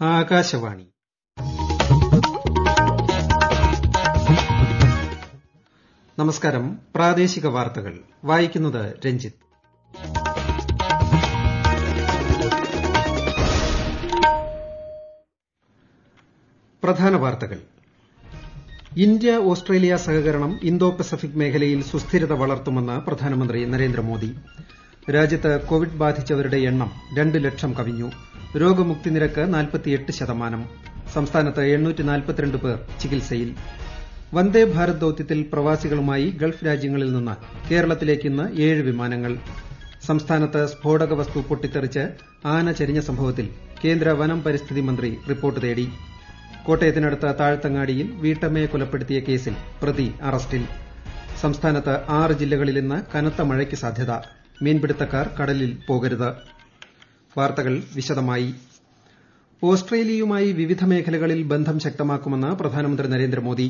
ആകാശവാണി. നമസ്കാരം. പ്രാദേശിക വാർത്തകൾ. വായിക്കുന്നത് രഞ്ജിത്ത്. പ്രധാന വാർത്തകൾ. ഇന്ത്യ ഓസ്ട്രേലിയ സഹകരണം ഇന്തോ പസഫിക് മേഖലയിൽ സുസ്ഥിരത വളർത്തുമെന്ന് പ്രധാനമന്ത്രി നരേന്ദ്രമോദി. രാജ്യത്ത് കോവിഡ് ബാധിച്ചവരുടെ എണ്ണം രണ്ട് ലക്ഷം കവിഞ്ഞു. രോഗമുക്തി നിരക്ക് സംസ്ഥാനത്ത് പേർ ചികിത്സയിൽ. വന്ദേ ഭാരത് ദൌത്യത്തിൽ പ്രവാസികളുമായി ഗൾഫ് രാജ്യങ്ങളിൽ നിന്ന് കേരളത്തിലേക്ക് ഇന്ന് ഏഴ് വിമാനങ്ങൾ. സംസ്ഥാനത്ത് സ്ഫോടക വസ്തു പൊട്ടിത്തെറിച്ച് ആന ചരിഞ്ഞ സംഭവത്തിൽ കേന്ദ്ര വനം പരിസ്ഥിതി മന്ത്രി റിപ്പോർട്ട് തേടി. കോട്ടയത്തിനടുത്ത താഴ്ത്തങ്ങാടിയിൽ വീട്ടമ്മയെ കൊലപ്പെടുത്തിയ കേസിൽ പ്രതി അറസ്റ്റിൽ. സംസ്ഥാനത്ത് ആറ് ജില്ലകളിൽ ഇന്ന് കനത്ത മഴയ്ക്ക് സാധ്യത. മീൻപിടുത്തക്കാർ കടലിൽ പോകരുത്. വാർത്തകൾ വിശദമായി. ഓസ്ട്രേലിയയുമായി വിവിധ മേഖലകളിൽ ബന്ധം ശക്തമാക്കുമെന്ന് പ്രധാനമന്ത്രി നരേന്ദ്രമോദി.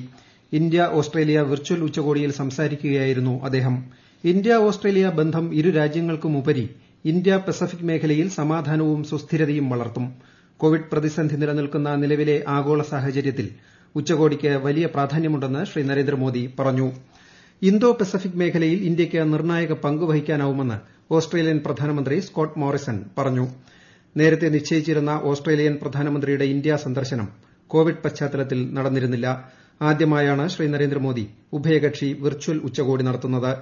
ഇന്ത്യ ഓസ്ട്രേലിയ വിർച്വൽ ഉച്ചകോടിയിൽ സംസാരിക്കുകയായിരുന്നു അദ്ദേഹം. ഇന്ത്യ ഓസ്ട്രേലിയ ബന്ധം ഇരു രാജ്യങ്ങൾക്കുമുപരി ഇന്ത്യ പസഫിക് മേഖലയിൽ സമാധാനവും സുസ്ഥിരതയും വളർത്തും. കോവിഡ് പ്രതിസന്ധി നിലനിൽക്കുന്ന നിലവിലെ ആഗോള സാഹചര്യത്തിൽ ഉച്ചകോടിക്ക് വലിയ പ്രാധാന്യമുണ്ടെന്ന് ശ്രീ നരേന്ദ്രമോദി പറഞ്ഞു. ഇന്തോ പസഫിക് മേഖലയിൽ ഇന്ത്യയ്ക്ക് നിർണായക പങ്ക് വഹിക്കാനാവുമെന്ന് ഓസ്ട്രേലിയൻ പ്രധാനമന്ത്രി സ്കോട്ട് മോറിസൺ പറഞ്ഞു. നേരത്തെ നിശ്ചയിച്ചിരുന്ന ഓസ്ട്രേലിയൻ പ്രധാനമന്ത്രിയുടെ ഇന്ത്യാ സന്ദർശനം കോവിഡ് പശ്ചാത്തലത്തിൽ നടന്നിരുന്നില്ല. ആദ്യമായാണ് ശ്രീ നരേന്ദ്രമോദി ഉഭയകക്ഷി വിർച്ചൽ ഉച്ചകോടി നടത്തുന്നത്.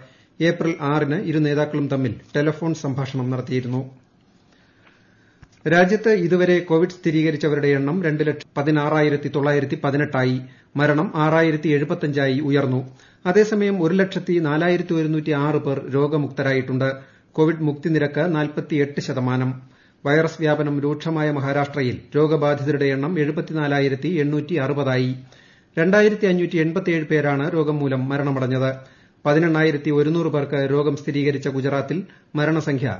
ഏപ്രിൽ ആറിന് ഇരു നേതാക്കളും തമ്മിൽ ടെലഫോൺ സംഭാഷണം നടത്തിയിരുന്നു. രാജ്യത്ത് ഇതുവരെ കോവിഡ് സ്ഥിരീകരിച്ചവരുടെ എണ്ണം രണ്ട് പതിനെട്ടായി. മരണം എഴുപത്തഞ്ചായി ഉയർന്നു. അതേസമയം ഒരു ലക്ഷത്തി നാലായിരത്തി ഒരുന്നൂറ്റി ആറ് പേർ രോഗമുക്തരായിട്ടുണ്ട്. കോവിഡ് മുക്തി നിരക്ക് വൈറസ് വ്യാപനം രൂക്ഷമായ മഹാരാഷ്ട്രയിൽ രോഗബാധിതരുടെ എണ്ണം പേരാണ് രോഗം മൂലം മരണമടഞ്ഞത്. പേർക്ക് രോഗം സ്ഥിരീകരിച്ച ഗുജറാത്തിൽ മരണസംഖ്യ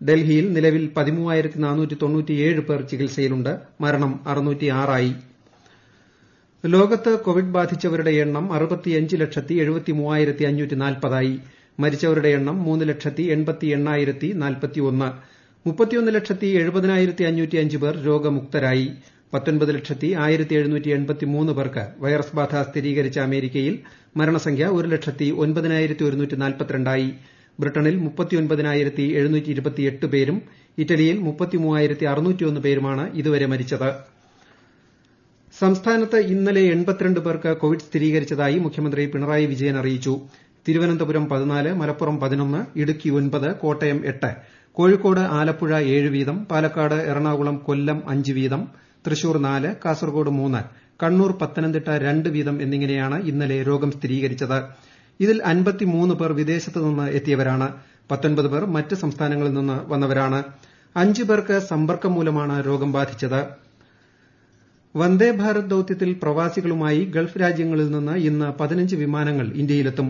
ഡൽഹിയിൽ നിലവിൽ പേർ ചികിത്സയിലുണ്ട്. മരണം ലോകത്ത് കോവിഡ് ബാധിച്ചവരുടെ എണ്ണം അറുപത്തിയഞ്ച് മരിച്ചവരുടെ എണ്ണം മൂന്ന് ലക്ഷത്തി എൺപത്തി എണ്ണായിരത്തി നാൽപ്പത്തി ഒന്ന്. മുപ്പത്തിയൊന്ന് ലക്ഷത്തി എഴുപതിനായിരത്തി അഞ്ഞൂറ്റി അഞ്ച് പേർ രോഗമുക്തരായി. പത്തൊൻപത് ലക്ഷത്തി ആയിരത്തി എഴുന്നൂറ്റി എൺപത്തി മൂന്ന് പേർക്ക് വൈറസ് ബാധ സ്ഥിരീകരിച്ച അമേരിക്കയിൽ മരണസംഖ്യ ഒരു ലക്ഷത്തി ഒൻപതിനായിരത്തി ഒരുന്നൂറ്റി നാൽപ്പത്തിരണ്ടായി. ബ്രിട്ടണിൽ മുപ്പത്തിയൊൻപതിനായിരത്തി എഴുന്നൂറ്റി ഇരുപത്തിയെട്ട് പേരും ഇറ്റലിയിൽ മുപ്പത്തിമൂവായിരത്തി അറുന്നൂറ്റിയൊന്ന് പേരുമാണ് ഇതുവരെ മരിച്ചത്. സംസ്ഥാനത്ത് ഇന്നലെ എൺപത്തിരണ്ട് പേർക്ക് കോവിഡ് സ്ഥിരീകരിച്ചതായി മുഖ്യമന്ത്രി പിണറായി വിജയൻ അറിയിച്ചു. തിരുവനന്തപുരം പതിനാല് മലപ്പുറം പതിനൊന്ന് ഇടുക്കി ഒൻപത് കോട്ടയം എട്ട് കോഴിക്കോട് ആലപ്പുഴ ഏഴ് വീതം പാലക്കാട് എറണാകുളം കൊല്ലം അഞ്ച് വീതം തൃശൂർ നാല് കാസർഗോഡ് മൂന്ന് കണ്ണൂർ പത്തനംതിട്ട രണ്ട് വീതം എന്നിങ്ങനെയാണ് ഇന്നലെ രോഗം സ്ഥിരീകരിച്ചത്. ഇതിൽ പേർ വിദേശത്ത് നിന്ന് എത്തിയവരാണ്. പേർ മറ്റ് സംസ്ഥാനങ്ങളിൽ നിന്ന് വന്നവരാണ്. അഞ്ച് പേർക്ക് സമ്പർക്കം മൂലമാണ് രോഗം ബാധിച്ചത്. വന്ദേ ഭാരത് ദൌത്യത്തിൽ പ്രവാസികളുമായി ഗൾഫ് രാജ്യങ്ങളിൽ നിന്ന് ഇന്ന് വിമാനങ്ങൾ ഇന്ത്യയിലെത്തും.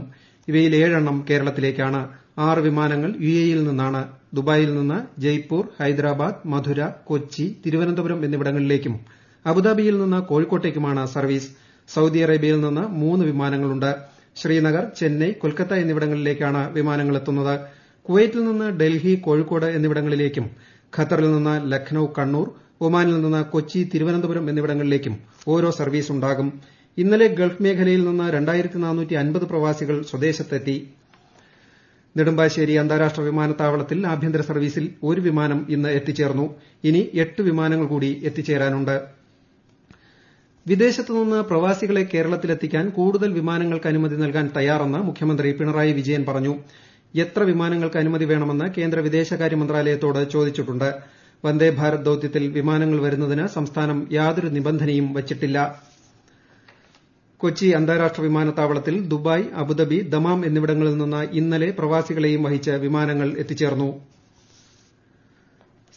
ഇവയിൽ ഏഴെണ്ണം കേരളത്തിലേക്കാണ്. ആറ് വിമാനങ്ങൾ യു എയിൽ നിന്നാണ്. ദുബായിൽ നിന്ന് ജയ്പൂർ ഹൈദരാബാദ് മധുര കൊച്ചി തിരുവനന്തപുരം എന്നിവിടങ്ങളിലേക്കും. അബുദാബിയിൽ നിന്ന് കോഴിക്കോട്ടേക്കുമാണ് സർവീസ് സൌദി അറേബ്യയിൽ നിന്ന് മൂന്ന് വിമാനങ്ങളുണ്ട്. ശ്രീനഗർ ചെന്നൈ കൊൽക്കത്ത എന്നിവിടങ്ങളിലേക്കാണ് വിമാനങ്ങൾ എത്തുന്നത്. കുവൈറ്റിൽ നിന്ന് ഡൽഹി കോഴിക്കോട് എന്നിവിടങ്ങളിലേക്കും. ഖത്തറിൽ നിന്ന് ലക്നൌ കണ്ണൂർ ഒമാനിൽ നിന്ന് കൊച്ചി തിരുവനന്തപുരം എന്നിവിടങ്ങളിലേക്കും ഓരോ സർവീസ് ഉണ്ടാകും ഇന്നലെ ഗൾഫ് മേഖലയിൽ നിന്ന് പ്രവാസികൾ സ്വദേശത്തെത്തി. നെടുമ്പാശ്ശേരി അന്താരാഷ്ട്ര വിമാനത്താവളത്തിൽ ആഭ്യന്തര സർവീസിൽ ഒരു വിമാനം ഇന്ന് എത്തിച്ചേർന്നു. ഇനി എട്ട് വിമാനങ്ങൾ കൂടി എത്തിച്ചേരാനുണ്ട്. വിദേശത്തു നിന്ന് പ്രവാസികളെ കേരളത്തിലെത്തിക്കാൻ കൂടുതൽ വിമാനങ്ങൾക്ക് അനുമതി നൽകാൻ തയ്യാറെന്ന് മുഖ്യമന്ത്രി പിണറായി വിജയൻ പറഞ്ഞു. എത്ര വിമാനങ്ങൾക്ക് അനുമതി വേണമെന്ന് കേന്ദ്ര വിദേശകാര്യ മന്ത്രാലയത്തോട് ചോദിച്ചിട്ടുണ്ട്. വന്ദേ ഭാരത് ദൌത്യത്തിൽ വിമാനങ്ങൾ വരുന്നതിന് സംസ്ഥാനം യാതൊരു നിബന്ധനയും വച്ചിട്ടില്ല. കൊച്ചി അന്താരാഷ്ട്ര വിമാനത്താവളത്തിൽ ദുബായ് അബുദാബി ദമാം എന്നിവിടങ്ങളിൽ നിന്ന് ഇന്നലെ പ്രവാസികളെയും വഹിച്ച് വിമാനങ്ങൾ എത്തിച്ചേർന്നു.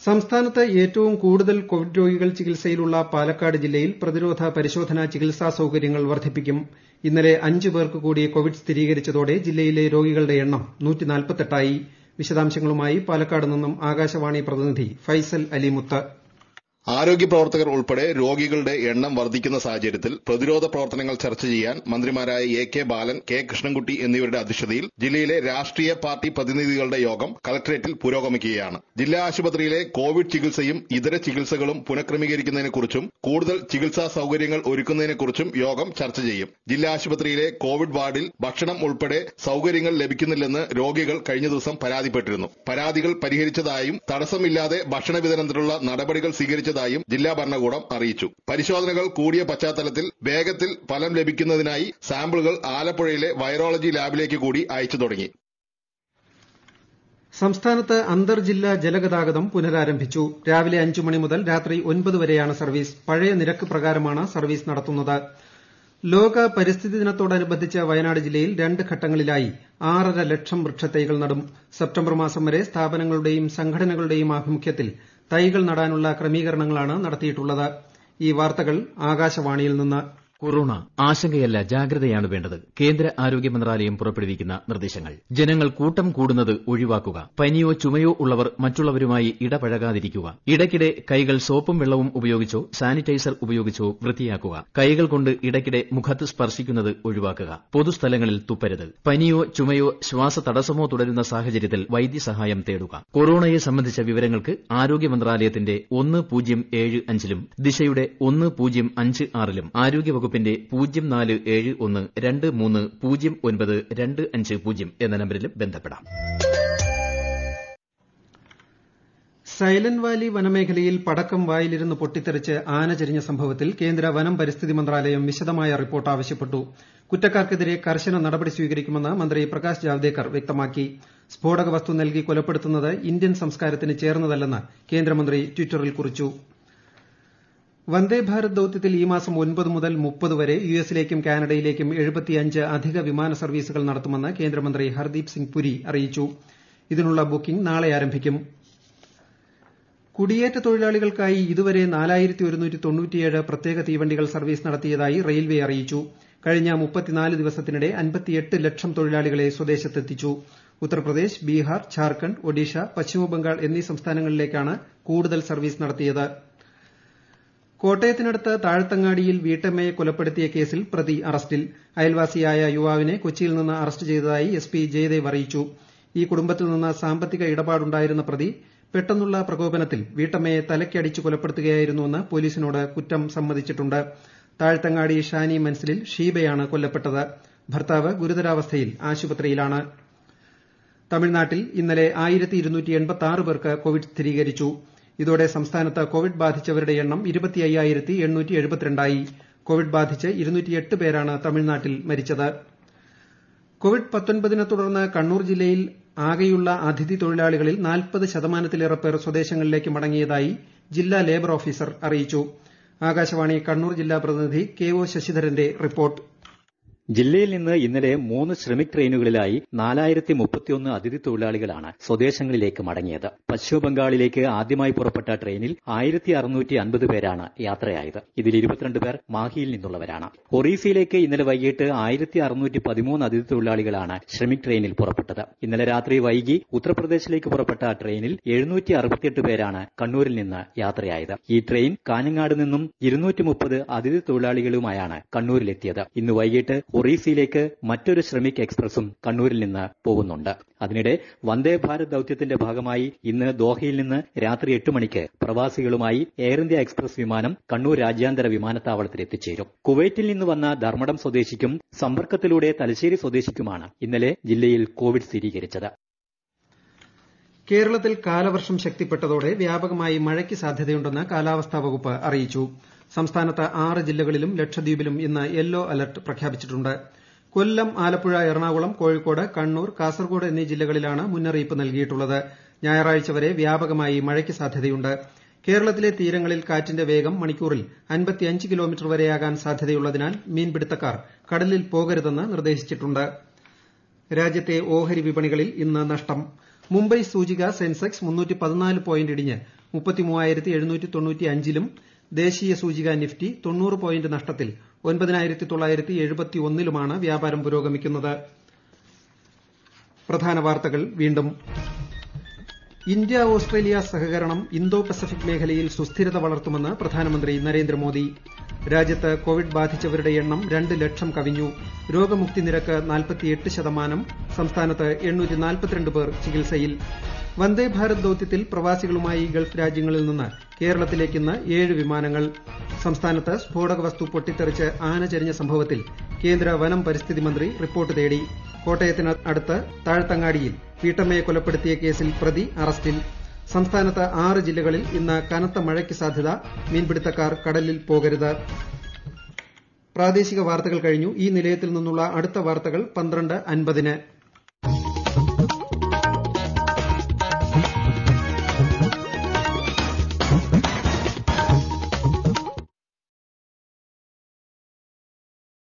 സംസ്ഥാനത്ത് ഏറ്റവും കൂടുതൽ കോവിഡ് രോഗികൾ ചികിത്സയിലുള്ള പാലക്കാട് ജില്ലയിൽ പ്രതിരോധ പരിശോധന ചികിത്സാ സൌകര്യങ്ങൾ വർദ്ധിപ്പിക്കും. ഇന്നലെ അഞ്ച് പേർക്ക് കൂടി കോവിഡ് സ്ഥിരീകരിച്ചതോടെ ജില്ലയിലെ രോഗികളുടെ എണ്ണം വിശദാംശങ്ങളുമായി പാലക്കാട് നിന്നും ആകാശവാണി പ്രതിനിധി ഫൈസൽ അലിമുത്ത്. ആരോഗ്യ പ്രവർത്തകർ ഉൾപ്പെടെ രോഗികളുടെ എണ്ണം വർദ്ധിക്കുന്ന സാഹചര്യത്തിൽ പ്രതിരോധ പ്രവർത്തനങ്ങൾ ചർച്ച ചെയ്യാൻ മന്ത്രിമാരായ A K Balan K Krishnankutty എന്നിവരുടെ അധ്യക്ഷതയിൽ ജില്ലയിലെ രാഷ്ട്രീയ പാർട്ടി പ്രതിനിധികളുടെ യോഗം കളക്ടറേറ്റിൽ പുരോഗമിക്കുകയാണ്. ജില്ലാ ആശുപത്രിയിലെ കോവിഡ് ചികിത്സയും ഇതര ചികിത്സകളും പുനഃക്രമീകരിക്കുന്നതിനെക്കുറിച്ചും കൂടുതൽ ചികിത്സാ സൌകര്യങ്ങൾ ഒരുക്കുന്നതിനെക്കുറിച്ചും യോഗം ചർച്ച ചെയ്യും. ജില്ലാ ആശുപത്രിയിലെ കോവിഡ് വാർഡിൽ ഭക്ഷണം ഉൾപ്പെടെ സൌകര്യങ്ങൾ ലഭിക്കുന്നില്ലെന്ന് രോഗികൾ കഴിഞ്ഞ ദിവസം പരാതിപ്പെട്ടിരുന്നു. പരാതികൾ പരിഹരിച്ചതായും തടസ്സമില്ലാതെ ഭക്ഷണ വിതരണത്തിനുള്ള നടപടികൾ സ്വീകരിച്ച ലഭിച്ചതായും ജില്ലാ ഭരണകൂടം അറിയിച്ചു. പരിശോധനകൾ കൂടിയ പശ്ചാത്തലത്തിൽ വേഗത്തിൽ ഫലം ലഭിക്കുന്നതിനായി സാമ്പിളുകൾ ആലപ്പുഴയിലെ വൈറോളജി ലാബിലേക്ക് കൂടി അയച്ചു തുടങ്ങി. സംസ്ഥാനത്ത് അന്തർജില്ലാ ജലഗതാഗതം പുനരാരംഭിച്ചു. രാവിലെ അഞ്ചു മണി മുതൽ രാത്രി ഒൻപത് വരെയാണ് സർവീസ്. പഴയ നിരക്ക് പ്രകാരമാണ് സർവീസ് നടത്തുന്നത്. ലോക പരിസ്ഥിതി ദിനത്തോടനുബന്ധിച്ച് വയനാട് ജില്ലയിൽ രണ്ട് ഘട്ടങ്ങളിലായി ആറര ലക്ഷം വൃക്ഷത്തൈകൾ നടും. സെപ്റ്റംബർ മാസം വരെ സ്ഥാപനങ്ങളുടെയും സംഘടനകളുടെയും ആഭിമുഖ്യത്തിൽ തൈകൾ നടാനുള്ള ക്രമീകരണങ്ങളാണ് നടത്തിയിട്ടുള്ളത്. കൊറോണ ആശങ്കയല്ല ജാഗ്രതയാണ് വേണ്ടത്. കേന്ദ്ര ആരോഗ്യ മന്ത്രാലയം പുറപ്പെടുവിക്കുന്ന നിർദ്ദേശങ്ങൾ. ജനങ്ങൾ കൂട്ടം കൂടുന്നത് ഒഴിവാക്കുക. പനിയോ ചുമയോ ഉള്ളവർ മറ്റുള്ളവരുമായി ഇടപഴകാതിരിക്കുക. ഇടയ്ക്കിടെ കൈകൾ സോപ്പും വെള്ളവും ഉപയോഗിച്ചോ സാനിറ്റൈസർ ഉപയോഗിച്ചോ വൃത്തിയാക്കുക. കൈകൾ കൊണ്ട് ഇടയ്ക്കിടെ മുഖത്ത് സ്പർശിക്കുന്നത് ഒഴിവാക്കുക. പൊതുസ്ഥലങ്ങളിൽ തുപ്പരുത്. പനിയോ ചുമയോ ശ്വാസതടസ്സമോ തുടരുന്ന സാഹചര്യത്തിൽ വൈദ്യസഹായം തേടുക. കൊറോണയെ സംബന്ധിച്ച വിവരങ്ങൾക്ക് ആരോഗ്യ മന്ത്രാലയത്തിന്റെ ഒന്ന് പൂജ്യം ഏഴ് അഞ്ചിലും ദിശയുടെ ഒന്ന് പൂജ്യം അഞ്ച് ആറിലും വകുപ്പിന്റെ പൂജ്യം നാല് ഏഴ് ഒന്ന് രണ്ട് മൂന്ന് പൂജ്യം ഒൻപത് രണ്ട് അഞ്ച് പൂജ്യം എന്ന നമ്പരിലും ബന്ധപ്പെടാം. സൈലന്റ് വാലി വനമേഖലയിൽ പടക്കം വായിലിരുന്ന് പൊട്ടിത്തെറിച്ച് ആന ചരിഞ്ഞ സംഭവത്തിൽ കേന്ദ്ര വനം പരിസ്ഥിതി മന്ത്രാലയം വിശദമായ റിപ്പോർട്ട് ആവശ്യപ്പെട്ടു. കുറ്റക്കാർക്കെതിരെ കർശന നടപടി സ്വീകരിക്കുമെന്ന് മന്ത്രി പ്രകാശ് ജാവ്ദേക്കർ വ്യക്തമാക്കി. സ്ഫോടക വസ്തു നൽകി കൊലപ്പെടുത്തുന്നത് ഇന്ത്യൻ സംസ്കാരത്തിന് ചേർന്നതല്ലെന്ന് കേന്ദ്രമന്ത്രി ട്വിറ്ററിൽ കുറിച്ചു. വന്ദേ ഭാരത് ദൌത്യത്തിൽ ഈ മാസം ഒൻപത് മുതൽ മുപ്പത് വരെ യുഎസിലേക്കും കാനഡയിലേക്കും അധിക വിമാന സർവീസുകൾ നടത്തുമെന്ന് കേന്ദ്രമന്ത്രി ഹർദീപ് സിംഗ് പുരി അറിയിച്ചു. ഇതിനുള്ള ബുക്കിംഗ് നാളെ ആരംഭിക്കും. കുടിയേറ്റ തൊഴിലാളികൾക്കായി ഇതുവരെ പ്രത്യേക തീവണ്ടികൾ സർവീസ് നടത്തിയതായി റെയിൽവേ അറിയിച്ചു. കഴിഞ്ഞ ദിവസത്തിനിടെ ലക്ഷം തൊഴിലാളികളെ സ്വദേശത്തെത്തിച്ചു. ഉത്തർപ്രദേശ് ബീഹാർ ഝാർഖണ്ഡ് ഒഡീഷ പശ്ചിമബംഗാൾ എന്നീ സംസ്ഥാനങ്ങളിലേക്കാണ് കൂടുതൽ സർവീസ് നടത്തിയത്. കോട്ടയത്തിനടുത്ത് താഴത്തങ്ങാടിയിൽ വീട്ടമ്മയെ കൊലപ്പെടുത്തിയ കേസിൽ പ്രതി അറസ്റ്റിൽ. അയൽവാസിയായ യുവാവിനെ കൊച്ചിയിൽ നിന്ന് അറസ്റ്റ് ചെയ്തതായി എസ് പി ജയദേവ് അറിയിച്ചു. ഈ കുടുംബത്തിൽ നിന്ന് സാമ്പത്തിക ഇടപാടുണ്ടായിരുന്ന പ്രതി പെട്ടെന്നുള്ള പ്രകോപനത്തിൽ വീട്ടമ്മയെ തലയ്ക്കടിച്ച് കൊലപ്പെടുത്തുകയായിരുന്നുവെന്ന് പോലീസിനോട് കുറ്റം സമ്മതിച്ചിട്ടുണ്ട്. താഴ്ത്തങ്ങാടി ഷാനി മൻസിലിൽ ഷീബയാണ് കൊല്ലപ്പെട്ടത്. ഭർത്താവ് ഗുരുതരാവസ്ഥയിൽ ആശുപത്രിയിലാണ്. തമിഴ്നാട്ടിൽ ഇന്നലെ പേർക്ക് കോവിഡ് സ്ഥിരീകരിച്ചു. ഇതോടെ സംസ്ഥാനത്ത് കോവിഡ് ബാധിച്ചവരുടെ എണ്ണം കോവിഡ് ബാധിച്ച് പേരാണ് തമിഴ്നാട്ടിൽ മരിച്ചത്. കോവിഡ് നെ തുടർന്ന് കണ്ണൂർ ജില്ലയിൽ ആകെയുള്ള അതിഥി തൊഴിലാളികളിൽ ശതമാനത്തിലേറെ പേർ സ്വദേശങ്ങളിലേക്ക് മടങ്ങിയതായി ജില്ലാ ലേബർ ഓഫീസർ അറിയിച്ചു. ആകാശവാണി കണ്ണൂർ ജില്ലാ പ്രതിനിധി കെ ഒ ശശിധരന്റെ റിപ്പോർട്ട്. ജില്ലയിൽ നിന്ന് ഇന്നലെ മൂന്ന് ശ്രമിക് ട്രെയിനുകളിലായി നാലായിരത്തി മുപ്പത്തിയൊന്ന് അതിഥി തൊഴിലാളികളാണ് സ്വദേശങ്ങളിലേക്ക് മടങ്ങിയത്. പശ്ചിമബംഗാളിലേക്ക് ആദ്യമായി പുറപ്പെട്ട ട്രെയിനിൽ ആയിരത്തി അറുന്നൂറ്റി അൻപത് പേരാണ് യാത്രയായത്. ഇതിൽ ഇരുപത്തിരണ്ട് പേർ മാഹിയിൽ നിന്നുള്ളവരാണ്. ഒറീസയിലേക്ക് ഇന്നലെ വൈകിട്ട് ആയിരത്തി അറുന്നൂറ്റി പതിമൂന്ന് അതിഥി തൊഴിലാളികളാണ് ശ്രമിക് ട്രെയിനിൽ പുറപ്പെട്ടത്. ഇന്നലെ രാത്രി വൈകി ഉത്തർപ്രദേശിലേക്ക് പുറപ്പെട്ട ട്രെയിനിൽ എഴുന്നൂറ്റി അറുപത്തിയെട്ട് പേരാണ് കണ്ണൂരിൽ നിന്ന് യാത്രയായത്. ഈ ട്രെയിൻ കാഞ്ഞങ്ങാട് നിന്നും ഇരുന്നൂറ്റി മുപ്പത് അതിഥി തൊഴിലാളികളുമായാണ് കണ്ണൂരിലെത്തിയത്. ഇന്ന് വൈകിട്ട് ഒറീസയിലേക്ക് മറ്റൊരു ശ്രമിക് എക്സ്പ്രസും കണ്ണൂരിൽ നിന്ന് പോകുന്നുണ്ട്. അതിനിടെ വന്ദേ ഭാരത് ദൌത്യത്തിന്റെ ഭാഗമായി ഇന്ന് ദോഹയിൽ നിന്ന് രാത്രി എട്ട് മണിക്ക് പ്രവാസികളുമായി എയർ ഇന്ത്യ എക്സ്പ്രസ് വിമാനം കണ്ണൂർ രാജ്യാന്തര വിമാനത്താവളത്തിൽ എത്തിച്ചേരും. കുവൈറ്റിൽ നിന്ന് വന്ന ധർമ്മടം സ്വദേശിക്കും സമ്പർക്കത്തിലൂടെ തലശ്ശേരി സ്വദേശിക്കുമാണ് ഇന്നലെ ജില്ലയിൽ കോവിഡ് സ്ഥിരീകരിച്ചത്. കേരളത്തിൽ കാലവർഷം ശക്തിപ്പെട്ടതോടെ വ്യാപകമായി മഴയ്ക്ക് സാധ്യതയുണ്ടെന്ന് കാലാവസ്ഥാ വകുപ്പ് അറിയിച്ചു. സംസ്ഥാനത്ത് ആറ് ജില്ലകളിലും ലക്ഷദ്വീപിലും ഇന്ന് യെല്ലോ അലർട്ട് പ്രഖ്യാപിച്ചിട്ടുണ്ട്. കൊല്ലം ആലപ്പുഴ എറണാകുളം കോഴിക്കോട് കണ്ണൂർ കാസർഗോഡ് എന്നീ ജില്ലകളിലാണ് മുന്നറിയിപ്പ് നൽകിയിട്ടുള്ളത്. ഞായറാഴ്ച വരെ വ്യാപകമായി മഴയ്ക്ക് സാധ്യതയുണ്ട്. കേരളത്തിലെ തീരങ്ങളിൽ കാറ്റിന്റെ വേഗം മണിക്കൂറിൽ കിലോമീറ്റർ വരെയാകാൻ സാധ്യതയുള്ളതിനാൽ മീൻപിടുത്തക്കാർ കടലിൽ പോകരുതെന്ന് നിർദ്ദേശിച്ചിട്ടുണ്ട്. രാജ്യത്തെ ഓഹരി വിപണികളിൽ ഇന്ന് നഷ്ടം. മുംബൈ സൂചിക സെൻസെക്സ് പോയിന്റ് ഇടിഞ്ഞ് ലും ദേശീയ സൂചിക നിഫ്റ്റി പോയിന്റ് നഷ്ടത്തിൽ ഒന്നിലുമാണ് വ്യാപാരം പുരോഗമിക്കുന്നത്. ഇന്ത്യ ഓസ്ട്രേലിയ സഹകരണം ഇന്തോ പസഫിക് മേഖലയിൽ സുസ്ഥിരത വളർത്തുമെന്ന് പ്രധാനമന്ത്രി നരേന്ദ്രമോദി. രാജ്യത്ത് കോവിഡ് ബാധിച്ചവരുടെ എണ്ണം രണ്ട് ലക്ഷം കവിഞ്ഞു. രോഗമുക്തി നിരക്ക് സംസ്ഥാനത്ത് പേർ ചികിത്സയിൽ. വന്ദേ ഭാരത് ദൌത്യത്തിൽ പ്രവാസികളുമായി ഗൾഫ് രാജ്യങ്ങളിൽ നിന്ന് കേരളത്തിലേക്ക് ഇന്ന് ഏഴ് വിമാനങ്ങൾ. സംസ്ഥാനത്ത് സ്ഫോടക വസ്തു പൊട്ടിത്തെറിച്ച് ആന ചരിഞ്ഞ സംഭവത്തിൽ കേന്ദ്ര വനം പരിസ്ഥിതി മന്ത്രി റിപ്പോർട്ട് തേടി. കോട്ടയത്തിന് അടുത്ത് താഴ്ത്തങ്ങാടിയിൽ വീട്ടമ്മയെ കൊലപ്പെടുത്തിയ കേസിൽ പ്രതി അറസ്റ്റിൽ. സംസ്ഥാനത്ത് ആറ് ജില്ലകളിൽ ഇന്ന് കനത്ത മഴയ്ക്ക് സാധ്യത. മീൻപിടുത്തക്കാർ കടലിൽ പോകരുത്.